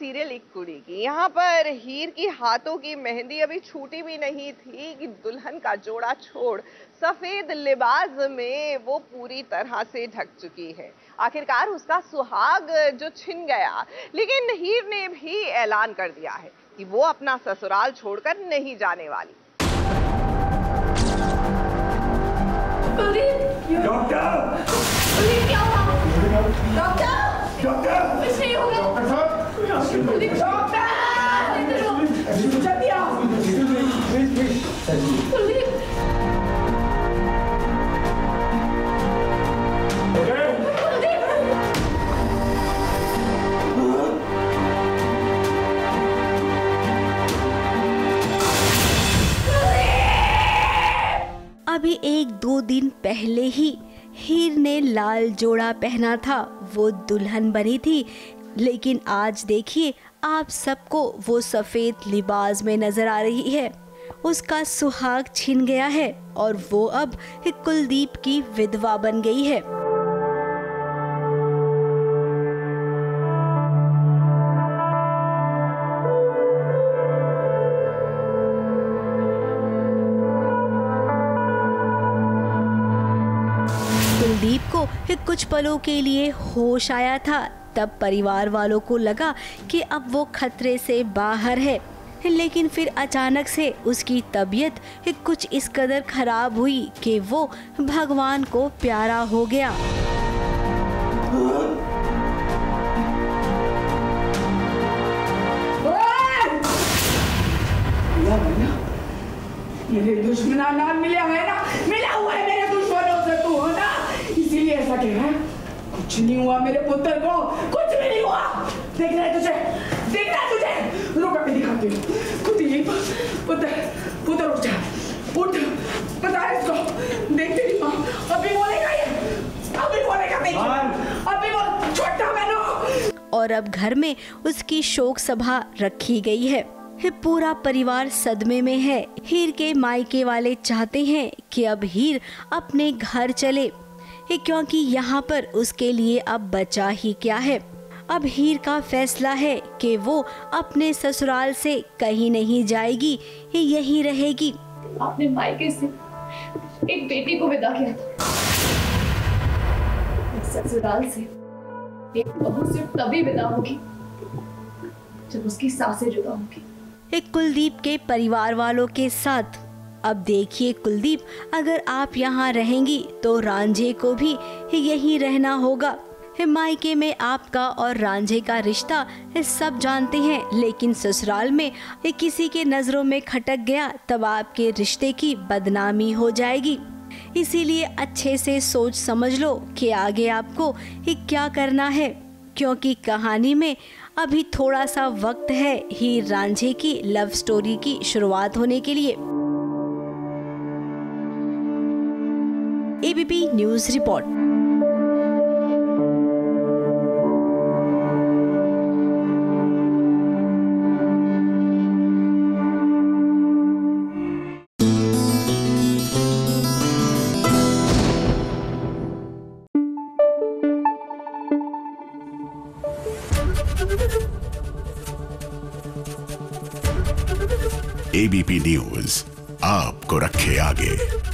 Serial एक कुड़ी की यहाँ पर हीर की हाथों की मेहंदी अभी छूटी भी नहीं थी कि दुल्हन का जोड़ा छोड़। सफ़ेद लिबास में वो पूरी तरह से ढक चुकी है। आखिरकार उसका सुहाग जो छिन गया लेकिन हीर ने भी ऐलान कर दिया है कि वो अपना ससुराल छोड़कर नहीं जाने वाली। डॉक्टर! कुलदीप क्या हुआ डॉक्टर! डॉक्टर कुछ नहीं होगा डॉक्टर साहब कुलदीप डॉक्टर इधर आओ। अभी एक दो दिन पहले ही हीर ने लाल जोड़ा पहना था। वो दुल्हन बनी थी। लेकिन आज देखिए, आप सबको वो सफ़ेद लिबास में नज़र आ रही है। उसका सुहाग छिन गया है और वो अब कुलदीप की विधवा बन गई है। कुलदीप को कुछ पलों के लिए होश आया था। तब परिवार वालों को लगा कि अब वो खतरे से बाहर है। लेकिन फिर अचानक से उसकी तबीयत कुछ इस कदर खराब हुई कि वो भगवान को प्यारा हो गया। मेरे दुश्मना नाम मिला है ना? मिला हुआ है मेरे दुश्मनों से, तू ना? इसीलिए ऐसा कह रहा है। कुछ नहीं हुआ मेरे पुत्र को कुछ भी नहीं हुआ। देख रहा है तुझे देख रहा है तुझे। रुक अभी दिखाती हूँ। खुद यही पुत्र पुत्र उठ जा। उठ बता इसको। देख तेरी माँ। अभी बोलेगा ये। अभी बोलेगा देख अभी बोल छोटा मैनू और अब घर में उसकी शोक सभा रखी गई है। पूरा परिवार सदमे में है। हीर के मायके वाले चाहते हैं कि अब हीर अपने घर चले। ये क्योंकि यहाँ पर उसके लिए अब बचा ही क्या है? अब हीर का फैसला है कि वो अपने ससुराल से कहीं नहीं जाएगी ये यहीं रहेगी। आपने मायके से एक बेटी को विदा किया था। ससुराल से एक बहू सिर्फ़ तभी विदा होगी जब उसकी साँसें जुदा होगी। एक कुलदीप के परिवार वालों के साथ अब देखिए कुलदीप, अगर आप यहाँ रहेंगी तो रांझे को भी यहीं रहना होगा। मायके में आपका और रांझे का रिश्ता सब जानते हैं, लेकिन ससुराल में किसी के नज़रों में खटक गया, तब आपके रिश्ते की बदनामी हो जाएगी। इसीलिए अच्छे से सोच समझ लो कि आगे आपको क्या करना है, क्योंकि कहानी में अभी थोड़ा सा वक्त है ही रांझे की लव स्टोरी की शुरुआत होने के लिए। ABP news report ABP news आपको रखे आगे।